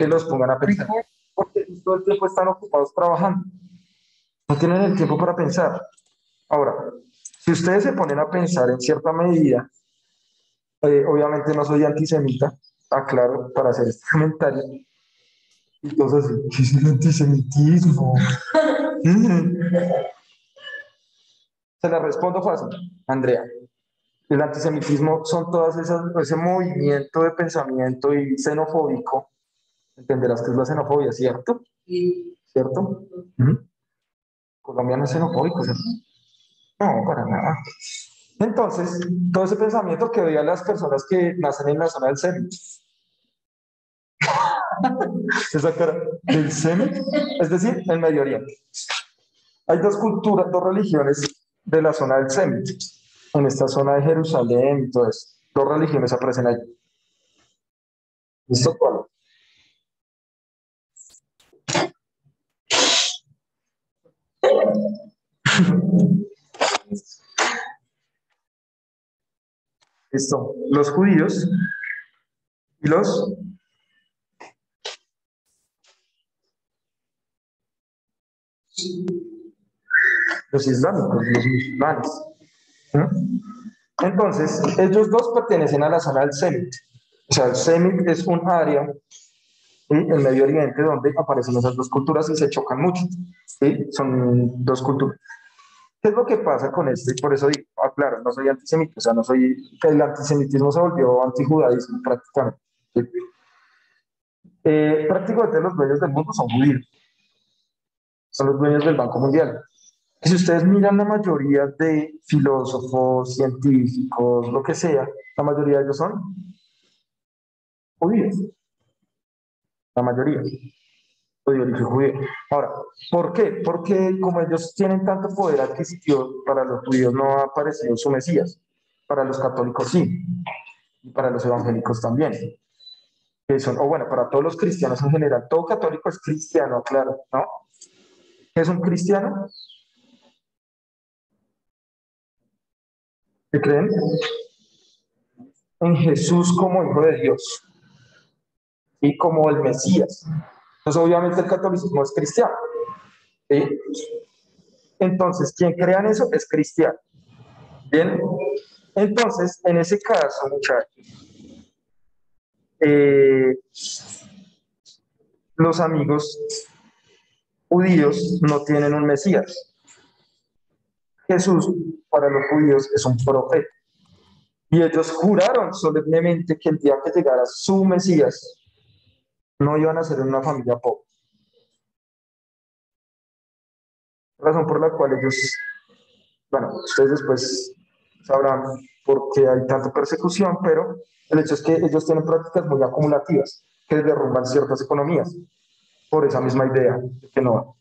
que los pongan a pensar, porque todo el tiempo están ocupados trabajando. No tienen el tiempo para pensar. Ahora, si ustedes se ponen a pensar en cierta medida, eh, obviamente no soy antisemita, aclaro para hacer este comentario. Entonces, ¿qué es el antisemitismo? se la respondo fácil, Andrea. El antisemitismo son todas esas, ese movimiento de pensamiento y xenofóbico. Entenderás que es la xenofobia, ¿cierto? Sí. ¿Cierto? Colombia no es xenofóbico, ¿cierto? No, para nada. Entonces, todo ese pensamiento que veían las personas que nacen en la zona del CEMIT. Esa cara del CEMIT, es decir, el Medio Oriente. Hay dos culturas, dos religiones de la zona del CEMIT, en esta zona de Jerusalén, entonces, dos religiones aparecen ahí. ¿Listo? ¿Cuál? Listo. Los judíos y los los islámicos, los musulmanes. Entonces, ellos dos pertenecen a la zona del Semit. O sea, el Semit es un área en el Medio Oriente donde aparecen esas dos culturas y se chocan mucho. ¿sí? Son dos culturas. ¿Qué es lo que pasa con esto? Y por eso digo, ah, claro, no soy antisemita, o sea, no soy, el antisemitismo se volvió antijudaísmo prácticamente. Eh, prácticamente los dueños del mundo son judíos, son los dueños del Banco Mundial. Y si ustedes miran la mayoría de filósofos, científicos, lo que sea, la mayoría de ellos son judíos. La mayoría. Ahora, ¿por qué? Porque como ellos tienen tanto poder adquisitivo, para los judíos no ha aparecido su Mesías, para los católicos sí, y para los evangélicos también. o bueno, para todos los cristianos en general, todo católico es cristiano, claro, ¿no? ¿Qué es un cristiano? ¿Qué creen? En Jesús como Hijo de Dios y como el Mesías. Entonces, obviamente el catolicismo es cristiano. Entonces, quien crea en eso es cristiano. Bien. Entonces, en ese caso, muchachos, eh, los amigos judíos no tienen un Mesías. Jesús para los judíos es un profeta. Y ellos juraron solemnemente que el día que llegara su Mesías, no iban a ser una familia pobre. Razón por la cual ellos, bueno, ustedes después sabrán por qué hay tanta persecución, pero el hecho es que ellos tienen prácticas muy acumulativas que derrumban ciertas economías por esa misma idea que no.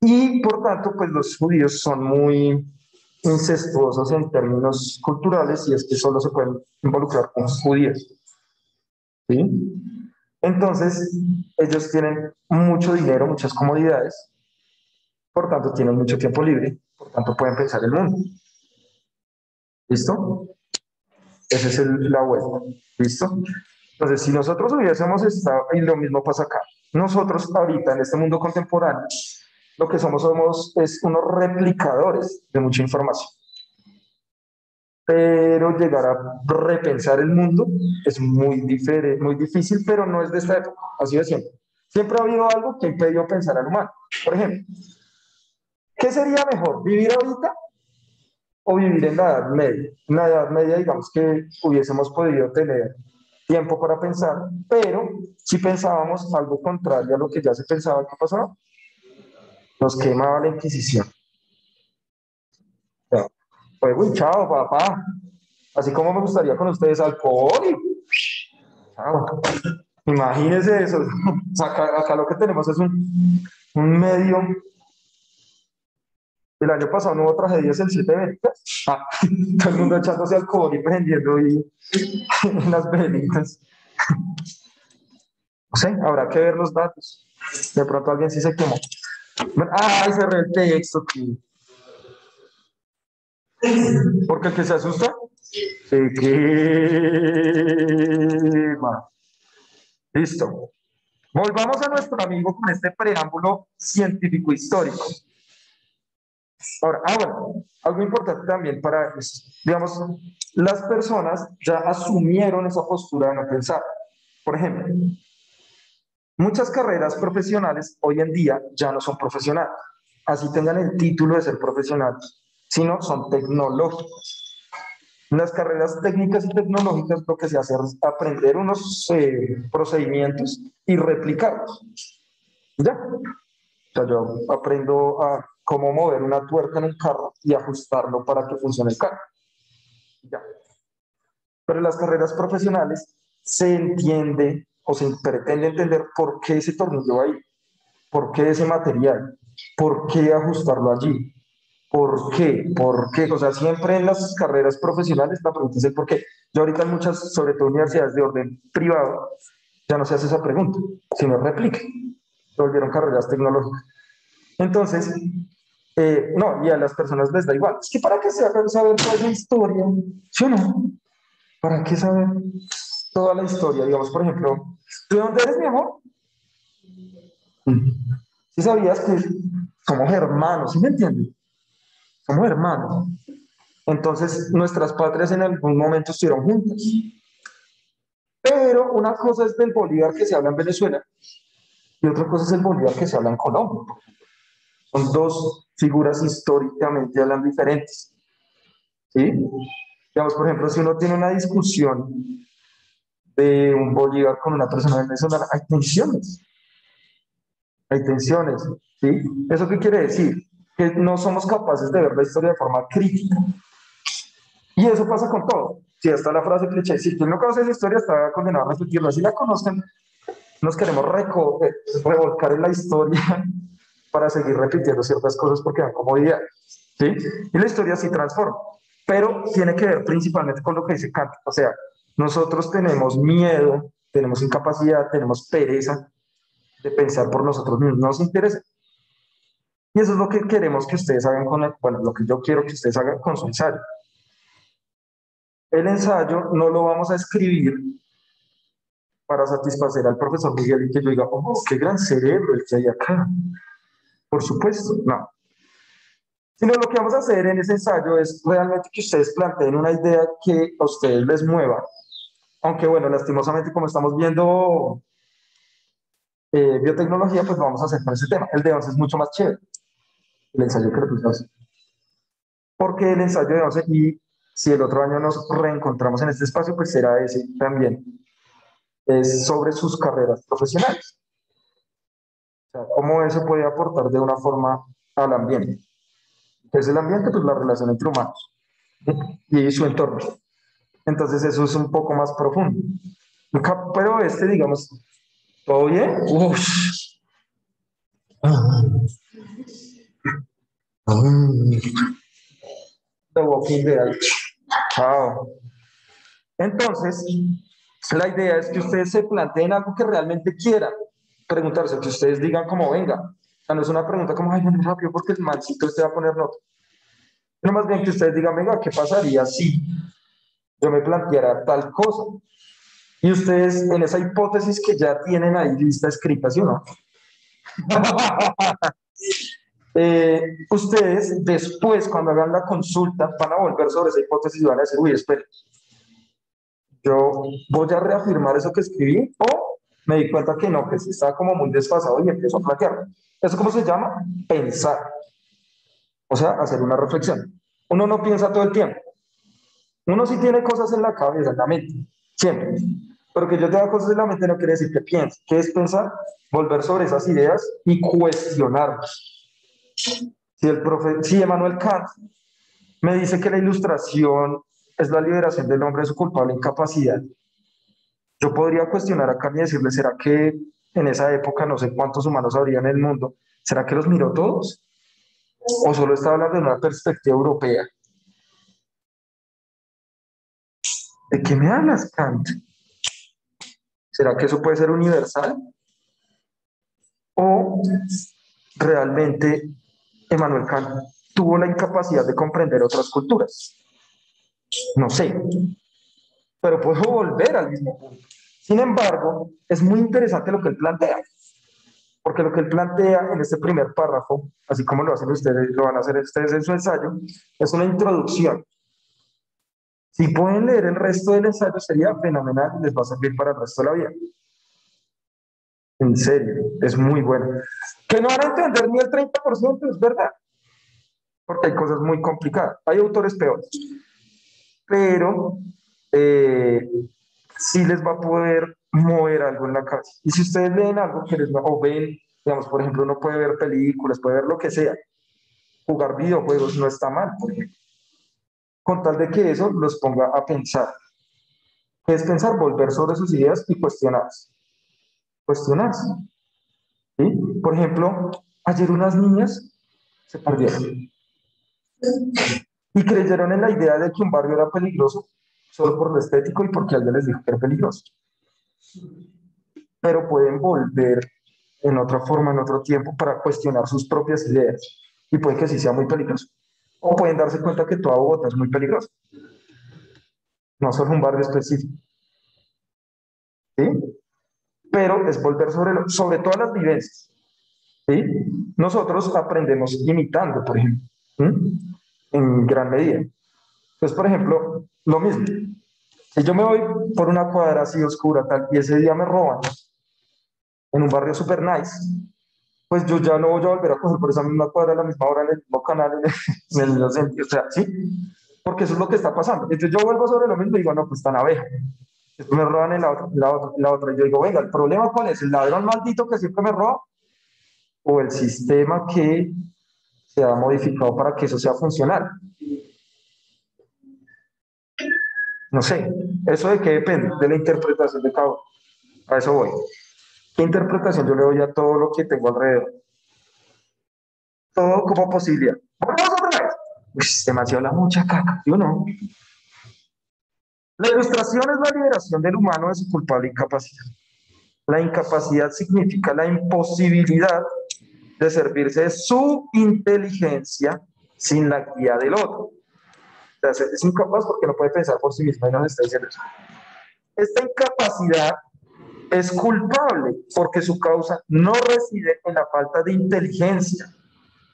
Y por tanto, pues los judíos son muy incestuosos en términos culturales y es que solo se pueden involucrar con judíos. ¿Sí? Entonces, ellos tienen mucho dinero, muchas comodidades, por tanto tienen mucho tiempo libre, por tanto pueden pensar el mundo. ¿Listo? Esa es la vuelta. ¿Listo? Entonces, si nosotros hubiésemos estado, y lo mismo pasa acá, nosotros ahorita en este mundo contemporáneo, lo que somos somos es unos replicadores de mucha información pero llegar a repensar el mundo es muy, diferente, muy difícil, pero no es de esta época, así de siempre. Siempre ha habido algo que impidió pensar al humano. Por ejemplo, ¿qué sería mejor, vivir ahorita o vivir en la Edad Media? En la Edad Media, digamos que hubiésemos podido tener tiempo para pensar, pero si pensábamos algo contrario a lo que ya se pensaba que pasaba, nos quemaba la Inquisición fue muy chao, papá. Así como me gustaría con ustedes alcohol y... Imagínense eso. Acá, lo que tenemos es un, un medio. El año pasado no hubo tragedias el 7 ah, todo el mundo echándose alcohol y prendiendo y las velitas. No sé, habrá que ver los datos. De pronto alguien sí se quemó. Ay, cerré el texto. Que... Porque el que se asusta se quema. Listo. Volvamos a nuestro amigo con este preámbulo científico histórico. Ahora, ah, bueno, algo importante también para, digamos, las personas ya asumieron esa postura de no pensar. Por ejemplo, muchas carreras profesionales hoy en día ya no son profesionales, así tengan el título de ser profesionales, sino son tecnológicos. Las carreras técnicas y tecnológicas lo que se hace es aprender unos eh, procedimientos y replicarlos. Ya. O sea, yo aprendo a cómo mover una tuerca en el carro y ajustarlo para que funcione el carro. Ya. Pero en las carreras profesionales se entiende o se pretende entender por qué ese tornillo ahí, por qué ese material, por qué ajustarlo allí, ¿Por qué? ¿Por qué? O sea, siempre en las carreras profesionales la pregunta es el por qué. Yo ahorita en muchas, sobre todo universidades de orden privado, ya no se hace esa pregunta, sino replique. Se volvieron carreras tecnológicas. Entonces, eh, no, y a las personas les da igual. Es que para qué saber, saber toda la historia, ¿sí o no? ¿Para qué saber toda la historia? Digamos, por ejemplo, ¿tú de dónde eres, mi amor? ¿Sí sabías que somos hermanos? ¿Sí me entiendes? Somos hermanos. Entonces, nuestras patrias en algún momento estuvieron juntas. Pero una cosa es del Bolívar que se habla en Venezuela y otra cosa es el Bolívar que se habla en Colombia. Son dos figuras históricamente hablan diferentes. ¿Sí? Digamos, por ejemplo, si uno tiene una discusión de un Bolívar con una persona venezolana, hay tensiones. Hay tensiones. ¿Sí? ¿Eso qué quiere decir? Que no somos capaces de ver la historia de forma crítica. Y eso pasa con todo. Si está la frase cliché, si quien no conoce esa historia está condenado a repetirla. Si la conocen, nos queremos eh, revolcar en la historia para seguir repitiendo ciertas cosas porque dan comodidad. ¿sí? Y la historia sí transforma. Pero tiene que ver principalmente con lo que dice Kant. O sea, nosotros tenemos miedo, tenemos incapacidad, tenemos pereza de pensar por nosotros mismos. No nos interesa. Y eso es lo que queremos que ustedes hagan con el, bueno, lo que yo quiero que ustedes hagan con su ensayo. El ensayo no lo vamos a escribir para satisfacer al profesor Miguel y que yo diga, oh, qué gran cerebro el que hay acá. Por supuesto, no. Sino lo que vamos a hacer en ese ensayo es realmente que ustedes planteen una idea que a ustedes les mueva. Aunque bueno, lastimosamente como estamos viendo eh, biotecnología, pues vamos a hacer con ese tema. El de 11 es mucho más chévere el ensayo que repusimos. Porque el ensayo de 11 y si el otro año nos reencontramos en este espacio, pues será ese también. Es sobre sus carreras profesionales. O sea, cómo eso puede aportar de una forma al ambiente. ¿Qué es el ambiente? Pues la relación entre humanos y su entorno. Entonces eso es un poco más profundo. Pero este, digamos, ¿todo bien? Uf. Entonces, la idea es que ustedes se planteen algo que realmente quieran preguntarse, que ustedes digan como venga. No es una pregunta como, ay, no, rápido, porque el mancito usted va a poner nota. Pero más bien que ustedes digan, venga, ¿qué pasaría si yo me planteara tal cosa? Y ustedes, en esa hipótesis que ya tienen ahí lista escrita, ¿sí o no? Eh, ustedes después, cuando hagan la consulta, van a volver sobre esa hipótesis y van a decir, uy, espere, yo voy a reafirmar eso que escribí o me di cuenta que no, que sí estaba como muy desfasado y empiezo a platear. ¿Eso cómo se llama? Pensar. O sea, hacer una reflexión. Uno no piensa todo el tiempo. Uno sí tiene cosas en la cabeza, en la mente, siempre. Pero que yo tenga cosas en la mente no quiere decir que piense. ¿Qué es pensar? Volver sobre esas ideas y cuestionarlas si, el profe, si Emmanuel Kant me dice que la ilustración es la liberación del hombre de su culpable incapacidad, yo podría cuestionar a Kant y decirle, ¿será que en esa época no sé cuántos humanos habría en el mundo? ¿Será que los miró todos? ¿O solo está hablando de una perspectiva europea? ¿De qué me hablas, Kant? ¿Será que eso puede ser universal? ¿O realmente Emmanuel Kant tuvo la incapacidad de comprender otras culturas. No sé, pero puedo volver al mismo punto. Sin embargo, es muy interesante lo que él plantea, porque lo que él plantea en este primer párrafo, así como lo hacen ustedes, lo van a hacer ustedes en su ensayo, es una introducción. Si pueden leer el resto del ensayo sería fenomenal les va a servir para el resto de la vida. En serio, es muy bueno. Que no van a entender ni el 30%, es verdad. Porque hay cosas muy complicadas. Hay autores peores. Pero eh, sí les va a poder mover algo en la cabeza. Y si ustedes leen algo que les va, o ven, digamos, por ejemplo, uno puede ver películas, puede ver lo que sea, jugar videojuegos no está mal. Con tal de que eso los ponga a pensar. ¿Qué es pensar? Volver sobre sus ideas y cuestionarse. Cuestionarse. ¿Sí? Por ejemplo, ayer unas niñas se perdieron. Y creyeron en la idea de que un barrio era peligroso solo por lo estético y porque alguien les dijo que era peligroso. Pero pueden volver en otra forma, en otro tiempo, para cuestionar sus propias ideas. Y puede que sí sea muy peligroso. O pueden darse cuenta que toda Bogotá es muy peligroso. No solo un barrio específico. ¿Sí? Pero es volver sobre, sobre todas las vivencias. ¿Sí? Nosotros aprendemos imitando, por ejemplo, en gran medida. Entonces, por ejemplo, lo mismo. Si yo me voy por una cuadra así oscura, tal, y ese día me roban en un barrio super nice, pues yo ya no voy a volver a coger por esa misma cuadra, la misma hora, en el mismo canal, en el, mismo sentido, o sea, ¿sí? Porque eso es lo que está pasando. Entonces yo vuelvo sobre lo mismo y digo, no, pues están abeja. Me roban en la otra, la otra, la otra. Yo digo, venga, ¿el problema cuál es? ¿El ladrón maldito que siempre me roba? ¿O el sistema que se ha modificado para que eso sea funcional? No sé, ¿eso de qué depende? De la interpretación de cada uno. A eso voy. ¿Qué interpretación yo le doy a todo lo que tengo alrededor? Todo como posibilidad. Vamos otra vez. Uy, demasiado la mucha caca, ¿sí o no? La ilustración es la liberación del humano de su culpable incapacidad. La incapacidad significa la imposibilidad de servirse de su inteligencia sin la guía del otro es incapaz porque no puede pensar por sí mismo y nos está diciendo. Esta incapacidad es culpable porque su causa no reside en la falta de inteligencia,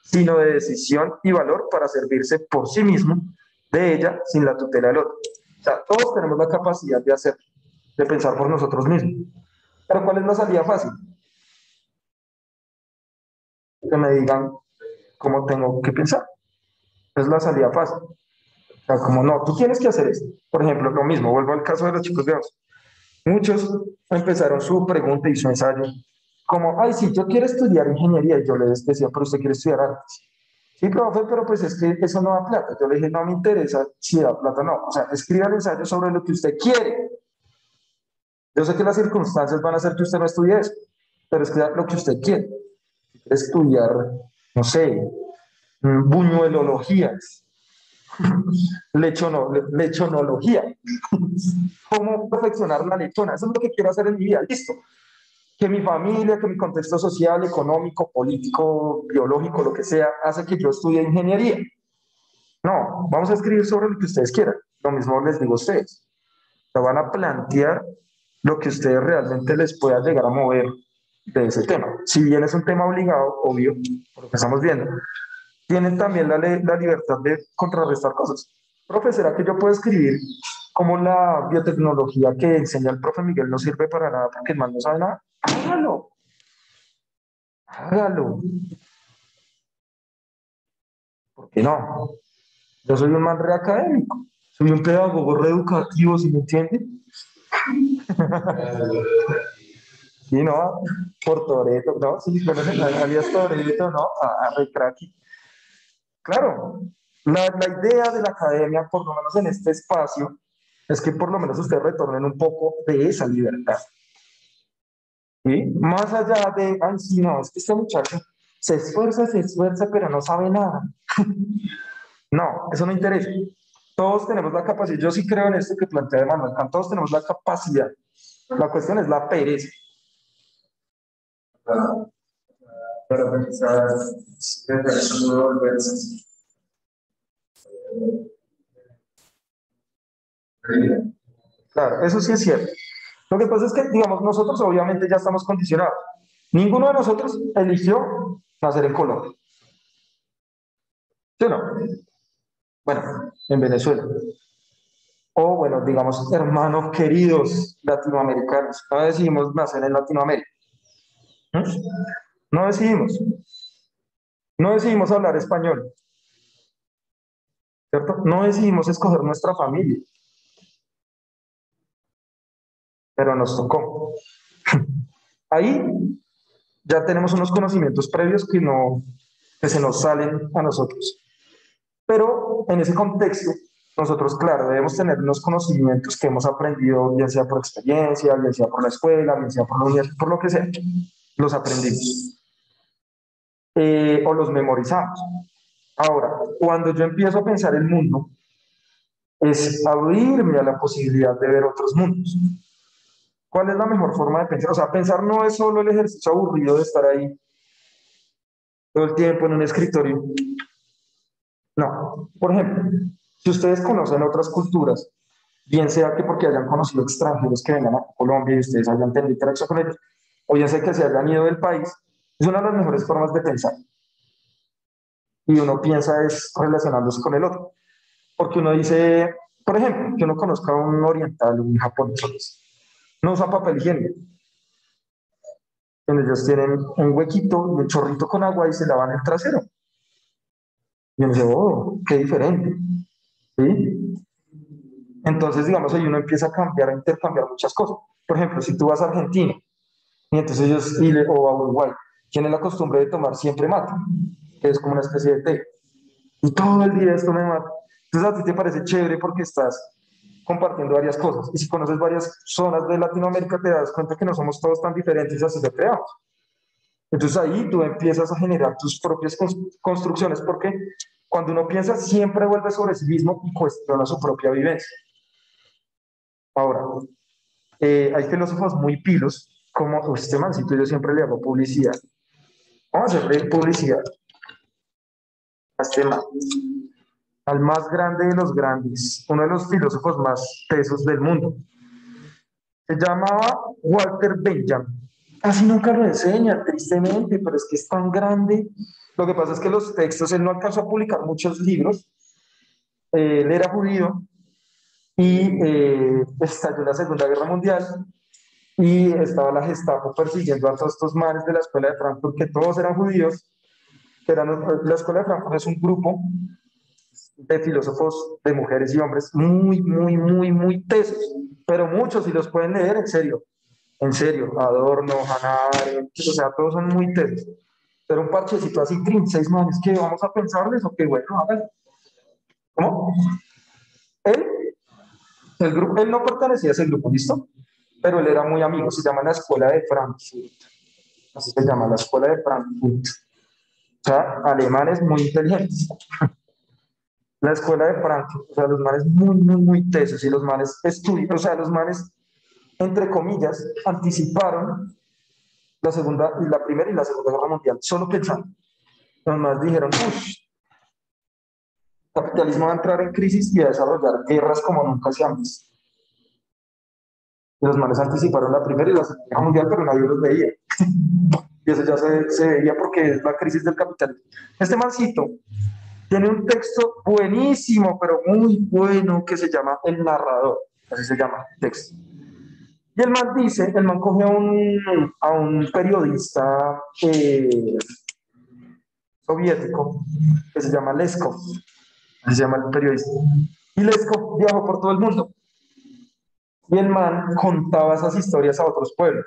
sino de decisión y valor para servirse por sí mismo de ella sin la tutela del otro. O sea, todos tenemos la capacidad de hacer, de pensar por nosotros mismos. Pero ¿cuál es la salida fácil? Que me digan cómo tengo que pensar. Es la salida fácil sea, como no, tú tienes que hacer esto. Por ejemplo, lo mismo, vuelvo al caso de los chicos de once. Muchos empezaron su pregunta y su ensayo como, ay, sí, yo quiero estudiar ingeniería. Y yo les decía, pero usted quiere estudiar artes. Sí, profe, pero pues es que eso no da plata. Yo le dije, no me interesa si da plata o no. O sea, escriba el ensayo sobre lo que usted quiere. Yo sé que las circunstancias van a hacer que usted no estudie eso, pero escriba lo que usted quiere. Estudiar, no sé, buñuelologías, lechono, lechonología. ¿Cómo perfeccionar la lechona? Eso es lo que quiero hacer en mi vida. Listo. Que mi familia, que mi contexto social, económico, político, biológico, lo que sea, hace que yo estudie ingeniería. No, vamos a escribir sobre lo que ustedes quieran. Lo mismo les digo a ustedes. Lo van a plantear lo que ustedes realmente les pueda llegar a mover de ese tema. Si bien es un tema obligado, obvio, por lo que estamos viendo, tienen también la, la libertad de contrarrestar cosas. Profe, ¿será que yo puedo escribir como la biotecnología que enseña el profe Miguel no sirve para nada porque el man no sabe nada? Hágalo. Hágalo. ¿Por qué no? Yo soy un man reacadémico. Soy un pedagogo reeducativo, ¿sí me entienden? sí, no, por Toreto, no, sí, conocen alias Toreto, no, a, a Claro, la, idea de la academia, por lo menos en este espacio, es que por lo menos ustedes retornen un poco de esa libertad. ¿Sí? Más allá de, ay, sí, no, es que este muchacho se esfuerza, se esfuerza, pero no sabe nada. no, eso no interesa. Todos tenemos la capacidad, yo sí creo en esto que plantea Manuel todos tenemos la capacidad. La cuestión es la pereza. Pero quizás Claro, eso sí es cierto. Lo que pasa es que, digamos, nosotros obviamente ya estamos condicionados. Ninguno de nosotros eligió nacer en Colombia. ¿Sí o no? Bueno, en Venezuela. O, bueno, digamos, hermanos queridos latinoamericanos. No decidimos nacer en Latinoamérica. ¿Mm? No decidimos. No decidimos hablar español. ¿Cierto? No decidimos escoger nuestra familia. Pero nos tocó. Ahí ya tenemos unos conocimientos previos que no que se nos salen a nosotros. Pero en ese contexto, nosotros, claro, debemos tener unos conocimientos que hemos aprendido, bien sea por experiencia, bien sea por la escuela, bien sea por lo que sea, los aprendimos. Eh, o los memorizamos. Ahora, cuando yo empiezo a pensar el mundo, es abrirme a la posibilidad de ver otros mundos. ¿Cuál es la mejor forma de pensar? O sea, pensar no es solo el ejercicio aburrido de estar ahí todo el tiempo en un escritorio. No. Por ejemplo, si ustedes conocen otras culturas, bien sea que porque hayan conocido extranjeros que vengan a Colombia y ustedes hayan tenido interacción con ellos, o bien sea que se hayan ido del país, es una de las mejores formas de pensar. Y uno piensa es relacionándose con el otro. Porque uno dice, por ejemplo, que uno conozca a un oriental, un japonés, no usa papel higiénico. Ellos tienen un huequito, un chorrito con agua y se lavan el trasero. Y uno dice, oh, qué diferente. ¿Sí? Entonces, digamos, ahí uno empieza a cambiar, a intercambiar muchas cosas. Por ejemplo, si tú vas a Argentina, y entonces ellos, o a Uruguay, tienen la costumbre de tomar siempre mate, que es como una especie de té. Y todo el día esto me mate. Entonces a ti te parece chévere porque estás compartiendo varias cosas. Y si conoces varias zonas de Latinoamérica, te das cuenta que no somos todos tan diferentes así lo creamos. Entonces ahí tú empiezas a generar tus propias construcciones, porque cuando uno piensa siempre vuelve sobre sí mismo y cuestiona su propia vivencia. Ahora, eh, hay filósofos muy pilos, como este mancito, yo siempre le hago publicidad. Vamos a hacerle publicidad a este al más grande de los grandes, uno de los filósofos más tesos del mundo. Se llamaba Walter Benjamin Casi nunca lo enseña, tristemente, pero es que es tan grande. Lo que pasa es que los textos, él no alcanzó a publicar muchos libros. Él era judío y eh, estalló la Segunda Guerra Mundial y estaba la Gestapo persiguiendo a todos estos manes de la Escuela de Frankfurt, que todos eran judíos. Eran, la Escuela de Frankfurt es un grupo de filósofos, de mujeres y hombres, muy, muy, muy, muy tesos, pero muchos, si los pueden leer, en serio, en serio, Adorno, Hannah o sea, todos son muy tesos. Pero un parchecito así, trin, seis manes, ¿qué vamos a pensarles o qué bueno, ¿Cómo? Él, el grupo, él no pertenecía a ese grupo, ¿listo? Pero él era muy amigo, se llama la Escuela de Frankfurt. Así se llama, la Escuela de Frankfurt. O sea, alemanes muy inteligentes. La Escuela de Frankfurt, o sea, los manes muy, muy, muy tesos y los manes estudian, o sea, los manes entre comillas, anticiparon la segunda, la primera y la segunda guerra mundial, solo pensando. Los más dijeron, uff, el capitalismo va a entrar en crisis y a desarrollar guerras como nunca se han visto. Y los manes anticiparon la primera y la segunda guerra mundial, pero nadie los veía. y eso ya se, se veía porque es la crisis del capitalismo. Este mancito tiene un texto buenísimo, pero muy bueno, que se llama El Narrador. Así se llama el texto. Y el man dice, el man coge a un, a un periodista eh, soviético que se llama Leskov, se llama el periodista. Y Leskov viajó por todo el mundo. Y el man contaba esas historias a otros pueblos.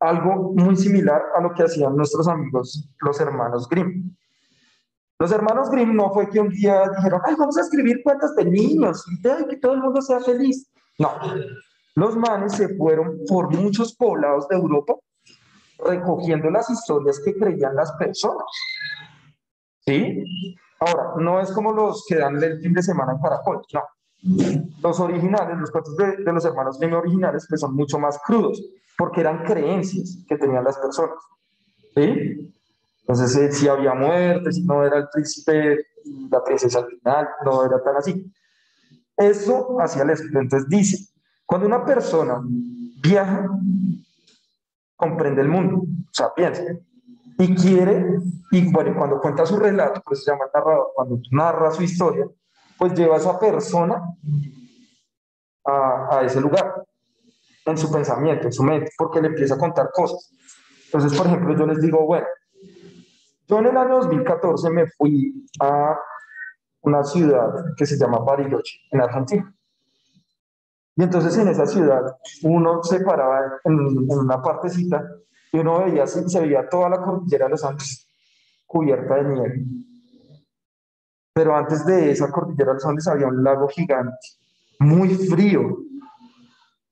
Algo muy similar a lo que hacían nuestros amigos, los hermanos Grimm. Los hermanos Grimm no fue que un día dijeron, ay, vamos a escribir cuentas de niños y que todo el mundo sea feliz. No, los manes se fueron por muchos poblados de Europa recogiendo las historias que creían las personas. ¿Sí? Ahora, no es como los que dan el fin de semana en Caracol, no. Los originales, los cuentos de, los hermanos Grimm originales, que pues son mucho más crudos, porque eran creencias que tenían las personas. ¿Sí? Entonces, eh, si había muerte, si no era el príncipe, la princesa al final, no era tan así. Eso hacía el Entonces dice, Cuando una persona viaja, comprende el mundo, o sea, piensa, y quiere, y bueno, cuando cuenta su relato, pues se llama narrador, cuando narra su historia, pues lleva a esa persona a, a ese lugar, en su pensamiento, en su mente, porque le empieza a contar cosas. Entonces, por ejemplo, yo les digo, bueno, yo en el año 2014 me fui a una ciudad que se llama Bariloche, en Argentina. Y entonces en esa ciudad uno se paraba en, en una partecita y uno veía, se veía toda la cordillera de los Andes cubierta de nieve. Pero antes de esa cordillera de los Andes había un lago gigante, muy frío.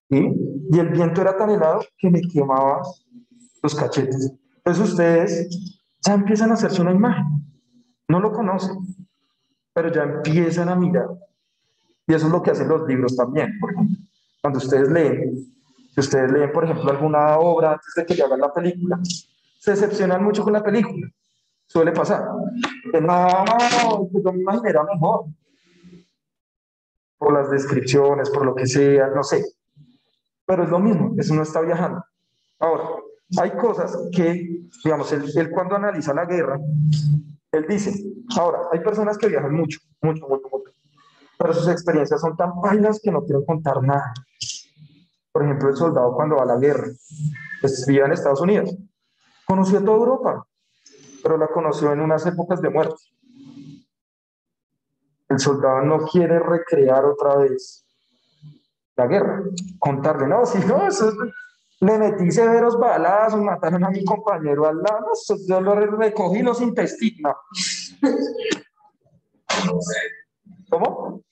Y el viento era tan helado que me quemaba los cachetes. Entonces ustedes ya empiezan a hacerse una imagen. No lo conocen, pero ya empiezan a mirar. Y eso es lo que hacen los libros también. Cuando ustedes leen, si ustedes leen, por ejemplo, alguna obra antes de que le hagan la película, se decepcionan mucho con la película. Suele pasar. No, pues yo me mejor. Por las descripciones, por lo que sea, no sé. Pero es lo mismo, eso no está viajando. Ahora, hay cosas que, digamos, él, cuando analiza la guerra, él dice, ahora, hay personas que viajan mucho, mucho, mucho, mucho, pero sus experiencias son tan vainas que no quieren contar nada. Por ejemplo, el soldado cuando va a la guerra, pues vivía en Estados Unidos, conoció toda Europa, pero la conoció en unas épocas de muerte. El soldado no quiere recrear otra vez la guerra, contarle, no, si no, eso es le metí severos balazos, mataron a mi compañero al lado, yo lo recogí los intestinos. ¿Cómo?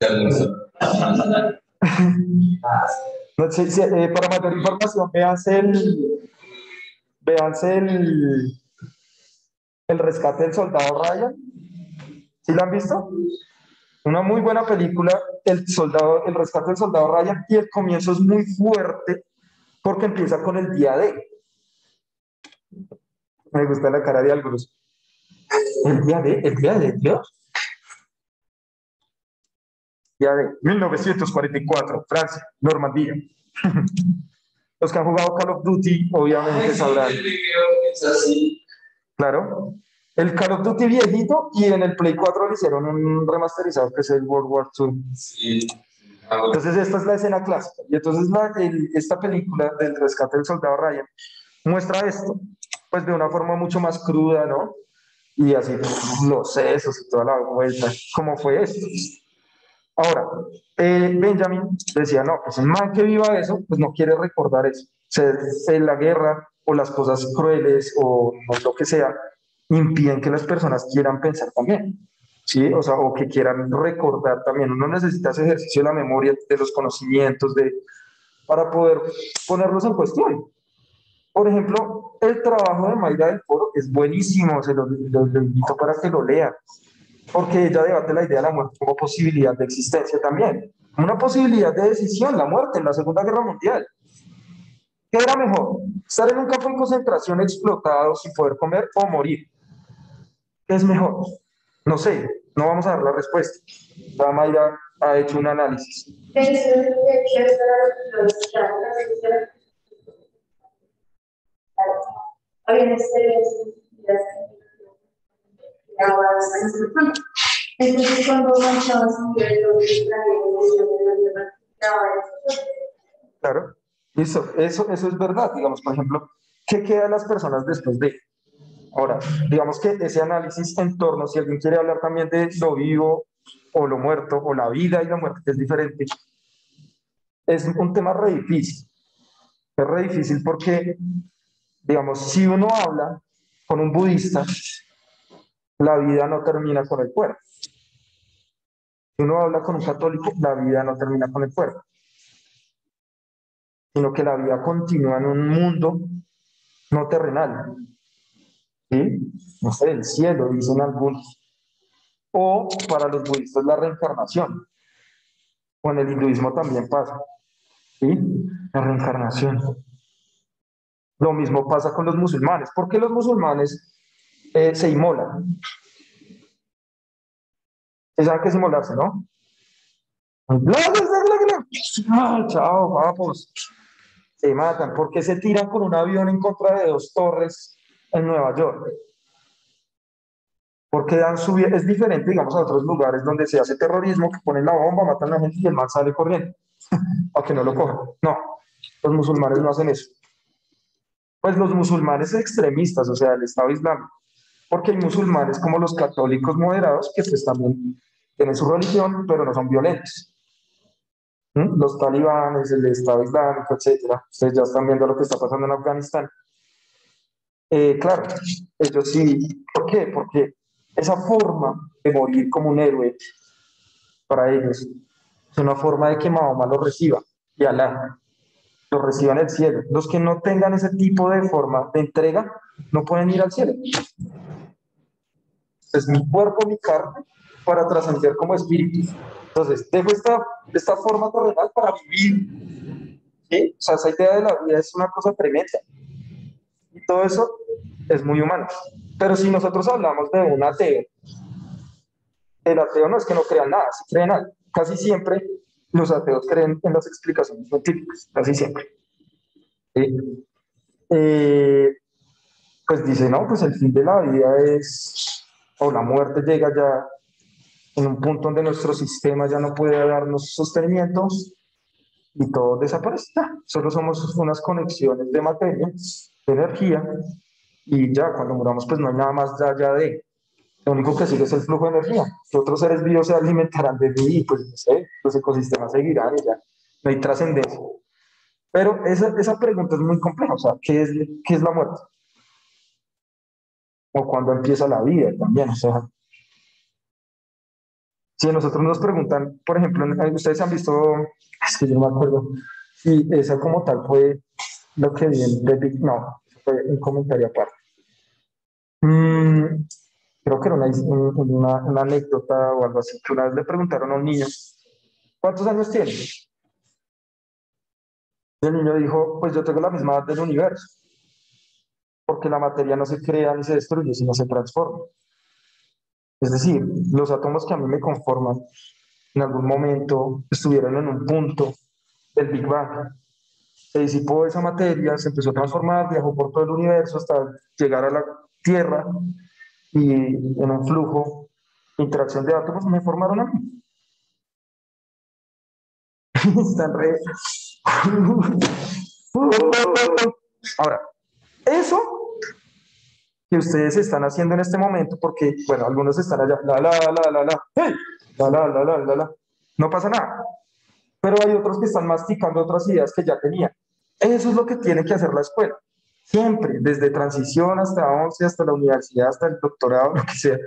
No, eh, para mayor información, véanse el, véanse el, el rescate del soldado Ryan. ¿Sí lo han visto? Una muy buena película, el soldado, el rescate del soldado Ryan, y el comienzo es muy fuerte porque empieza con el día de. Me gusta la cara de algunos. El día de, el día de Dios. Día de 1944, Francia, Normandía. Los que han jugado Call of Duty, obviamente sabrán. Claro. El Call of Duty viejito y en el Play 4 le hicieron un remasterizado que es el World War II. Sí. Entonces esta es la escena clásica. Y entonces esta película del rescate del soldado Ryan muestra esto, pues de una forma mucho más cruda, ¿no? Y así los sesos y toda la vuelta, ¿cómo fue esto? Ahora, eh, Benjamin decía, no, pues el man que viva eso, pues no quiere recordar eso. Se, la guerra o las cosas crueles o lo que sea, impiden que las personas quieran pensar también. ¿Sí? O sea, o que quieran recordar también. Uno necesita ese ejercicio de la memoria, de los conocimientos, de, para poder ponerlos en cuestión. Por ejemplo, el trabajo de Mayra del Foro es buenísimo, se lo, invito para que lo lean, porque ella debate la idea de la muerte como posibilidad de existencia también, una posibilidad de decisión, la muerte en la Segunda Guerra Mundial. ¿Qué era mejor? ¿Estar en un campo de concentración explotado sin poder comer o morir? ¿Qué es mejor? No sé, no vamos a dar la respuesta. La Mayra ha hecho un análisis. Claro, eso, eso, eso es verdad. Digamos, por ejemplo, ¿qué quedan las personas después de? Ahora, digamos que ese análisis en torno, si alguien quiere hablar también de lo vivo o lo muerto, o la vida y la muerte, que es diferente, es un tema re difícil. Es re difícil porque, digamos, si uno habla con un budista, la vida no termina con el cuerpo. Si uno habla con un católico, la vida no termina con el cuerpo, sino que la vida continúa en un mundo no terrenal, no sé, el cielo, dicen algunos. O para los budistas la reencarnación. O en el hinduismo también pasa. ¿Sí? La reencarnación. Lo mismo pasa con los musulmanes. ¿Por qué los musulmanes eh, se inmolan? ¿Saben qué es inmolarse, no? chao, vamos. Se matan. porque se tiran con un avión en contra de dos torres en Nueva York? Porque dan su Es diferente, digamos, a otros lugares donde se hace terrorismo, que ponen la bomba, matan a la gente y el man sale corriendo. para que no lo cojan. No, los musulmanes no hacen eso. Pues los musulmanes extremistas, o sea, el Estado Islámico. Porque hay musulmanes como los católicos moderados que pues también tienen su religión, pero no son violentos. ¿Mm? Los talibanes, el Estado Islámico, etcétera. Ustedes ya están viendo lo que está pasando en Afganistán. Eh, claro, ellos sí. ¿Por qué? Porque esa forma de morir como un héroe para ellos es una forma de que Mahoma lo reciba y Alá lo reciba en el cielo. Los que no tengan ese tipo de forma de entrega no pueden ir al cielo. Es mi cuerpo, mi carne, para trascender como espíritu. Entonces, dejo esta, esta forma terrenal para vivir. ¿sí? O sea, esa idea de la vida es una cosa tremenda. Y todo eso es muy humano. Pero si nosotros hablamos de un ateo, el ateo no es que no crea nada, se cree nada. Casi siempre los ateos creen en las explicaciones científicas, casi siempre. Eh, pues dice, no, pues el fin de la vida es, o la muerte llega ya en un punto donde nuestro sistema ya no puede darnos sostenimientos y todo desaparece. Solo somos unas conexiones de materia, de energía, y ya cuando muramos pues no hay nada más allá de... Lo único que sigue es el flujo de energía. Que otros seres vivos se alimentarán de mí pues no sé, los ecosistemas seguirán y ya no hay trascendencia. Pero esa, esa pregunta es muy compleja, o sea, ¿qué es, qué es la muerte? O cuando empieza la vida también, o sea, si nosotros nos preguntan, por ejemplo, ustedes han visto, es que yo no me acuerdo, si esa como tal fue lo que vi The Big, no, fue un comentario aparte. Mm, creo que era una, una, anécdota o algo así, que una vez le preguntaron a un niño, ¿cuántos años tiene? Y el niño dijo, pues yo tengo la misma edad del universo, porque la materia no se crea ni se destruye, sino se transforma. Es decir, los átomos que a mí me conforman en algún momento estuvieron en un punto del Big Bang. Se disipó esa materia, se empezó a transformar, viajó por todo el universo hasta llegar a la Tierra y en un flujo interacción de átomos me formaron a. Están re... Ahora, eso que ustedes están haciendo en este momento, porque, bueno, algunos están allá, la, la, la, la, la, hey, la, la, la, la, la, la, no pasa nada. Pero hay otros que están masticando otras ideas que ya tenían. Eso es lo que tiene que hacer la escuela. Siempre, desde transición hasta 11, hasta la universidad, hasta el doctorado, lo que sea.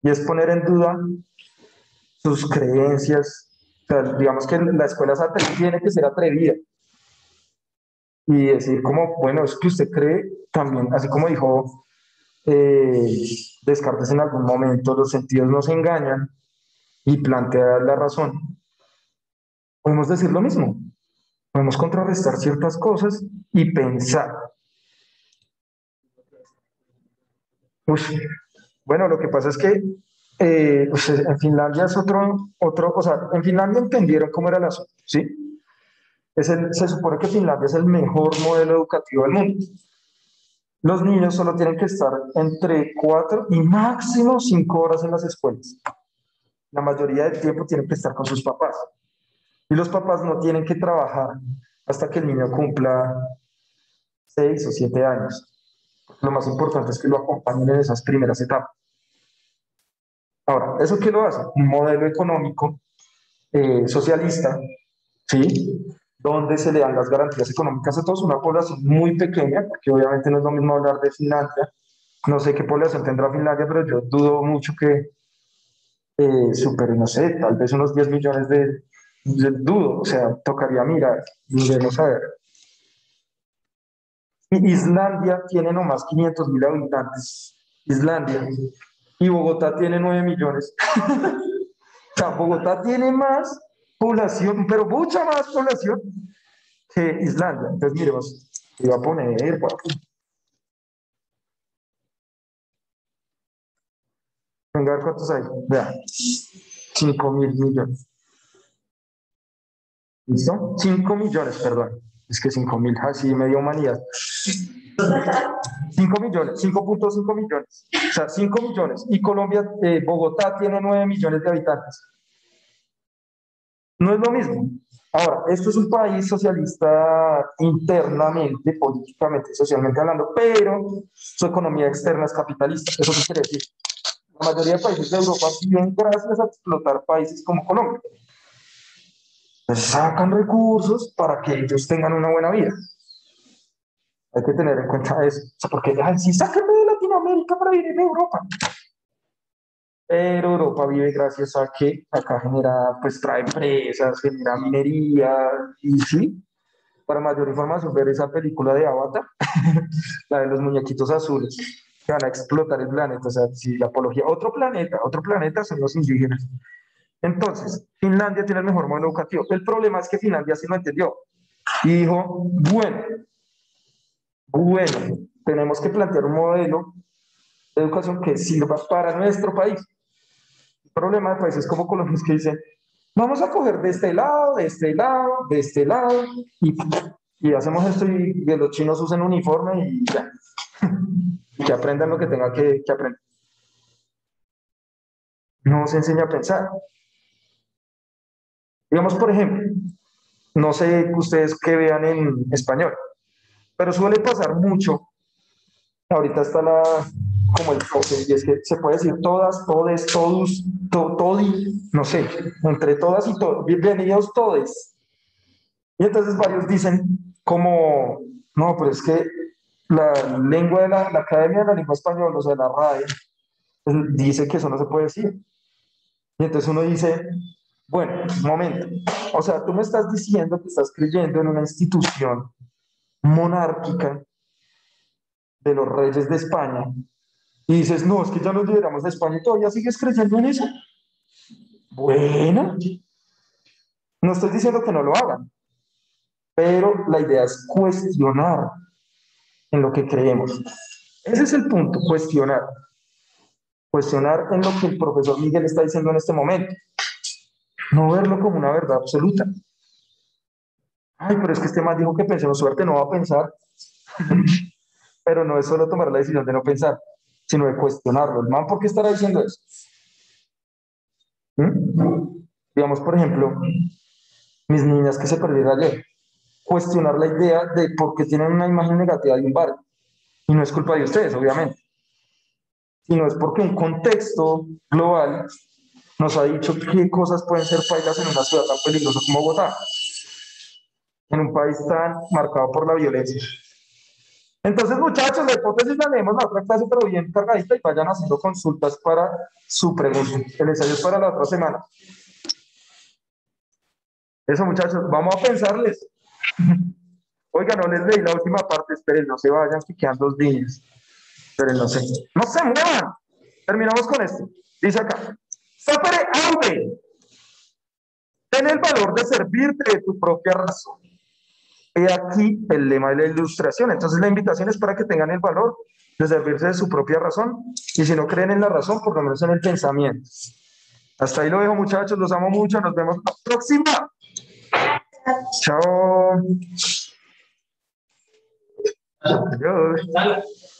Y es poner en duda sus creencias. O sea, digamos que la escuela tiene que ser atrevida y decir como, bueno, es que usted cree también, así como dijo eh, Descartes en algún momento, los sentidos nos engañan y plantear la razón. Podemos decir lo mismo, podemos contrarrestar ciertas cosas y pensar. bueno, lo que pasa es que eh, pues, en Finlandia es otro, otro, o sea, en Finlandia entendieron cómo era la asunto, ¿sí? se supone que Finlandia es el mejor modelo educativo del mundo. Los niños solo tienen que estar entre cuatro y máximo cinco horas en las escuelas. La mayoría del tiempo tienen que estar con sus papás. Y los papás no tienen que trabajar hasta que el niño cumpla seis o siete años. Lo más importante es que lo acompañen en esas primeras etapas. Ahora, ¿eso qué lo hace? Un modelo económico eh, socialista, ¿sí? donde se le dan las garantías económicas a todos, una población muy pequeña, porque obviamente no es lo mismo hablar de Finlandia, no sé qué población tendrá Finlandia, pero yo dudo mucho que eh, supere, no sé, tal vez unos 10 millones de, dudo, o sea, tocaría mirar, debemos saber. Y Islandia tiene nomás 500 mil habitantes, Islandia, y Bogotá tiene 9 millones. Bogotá tiene más población, pero mucha más población que Islandia. Entonces, miremos, iba a poner, Venga, ¿cuántos hay? Vean, 5 mil millones. ¿Listo? 5 millones, perdón. Es que 5 mil, así media humanidad. 5 millones, 5.5 millones. O sea, 5 millones. Y Colombia, eh, Bogotá tiene 9 millones de habitantes. No es lo mismo. Ahora, esto es un país socialista internamente, políticamente, socialmente hablando, pero su economía externa es capitalista. Eso qué quiere decir. La mayoría de países de Europa viven gracias a explotar países como Colombia. Les sacan recursos para que ellos tengan una buena vida. Hay que tener en cuenta eso. porque ay, si sacan de Latinoamérica para vivir en Europa. Pero Europa vive gracias a que acá genera, pues trae empresas, genera minería, y sí. Para mayor información, ver esa película de Avatar, la de los muñequitos azules, que van a explotar el planeta. O sea, si la apología, otro planeta, otro planeta son los indígenas. Entonces, Finlandia tiene el mejor modelo educativo. El problema es que Finlandia sí lo entendió. Y dijo, bueno, bueno, tenemos que plantear un modelo de educación que sirva para nuestro país. El problema de países como Colombia es que dicen, vamos a coger de este lado, de este lado, de este lado, y, y hacemos esto y los chinos usen uniforme y ya. que aprendan lo que tengan que aprender. No se enseña a pensar. Digamos, por ejemplo, no sé ustedes qué vean en español, pero suele pasar mucho. Ahorita está la, como el y es que se puede decir todas, todes, todos, to, todi, no sé, entre todas y todos, bienvenidos todes. Y entonces varios dicen como, no, pero es que la lengua de la, la Academia de la Lengua Española, o sea, la RAE, dice que eso no se puede decir. Y entonces uno dice, bueno, momento, o sea, tú me estás diciendo que estás creyendo en una institución monárquica de los reyes de España y dices, no, es que ya nos liberamos de España y todavía sigues creyendo en eso. Bueno, no estoy diciendo que no lo hagan, pero la idea es cuestionar en lo que creemos. Ese es el punto, cuestionar. Cuestionar en lo que el profesor Miguel está diciendo en este momento. No verlo como una verdad absoluta. Ay, pero es que este man dijo que pensemos suerte, no va a pensar. pero no es solo tomar la decisión de no pensar, sino de cuestionarlo. El man, ¿por qué estará diciendo eso? ¿Mm? Digamos, por ejemplo, mis niñas que se perdieron ayer. Cuestionar la idea de por qué tienen una imagen negativa de un bar. Y no es culpa de ustedes, obviamente. Sino es porque un contexto global nos ha dicho qué cosas pueden ser pailas en una ciudad tan peligrosa como Bogotá en un país tan marcado por la violencia. Entonces, muchachos, la hipótesis la leemos la otra clase, pero bien cargadita y vayan haciendo consultas para su pregunta. El ensayo es para la otra semana. Eso, muchachos, vamos a pensarles. Oiga, no les leí la última parte, esperen, no se vayan, que quedan dos días. Esperen, no sé. No se muevan. Terminamos con esto. Dice acá. Sopere hambre. Ten el valor de servirte de tu propia razón. He aquí el lema de la ilustración. Entonces la invitación es para que tengan el valor de servirse de su propia razón y si no creen en la razón, por lo menos en el pensamiento. Hasta ahí lo dejo muchachos, los amo mucho, nos vemos la próxima. Chao. Adiós.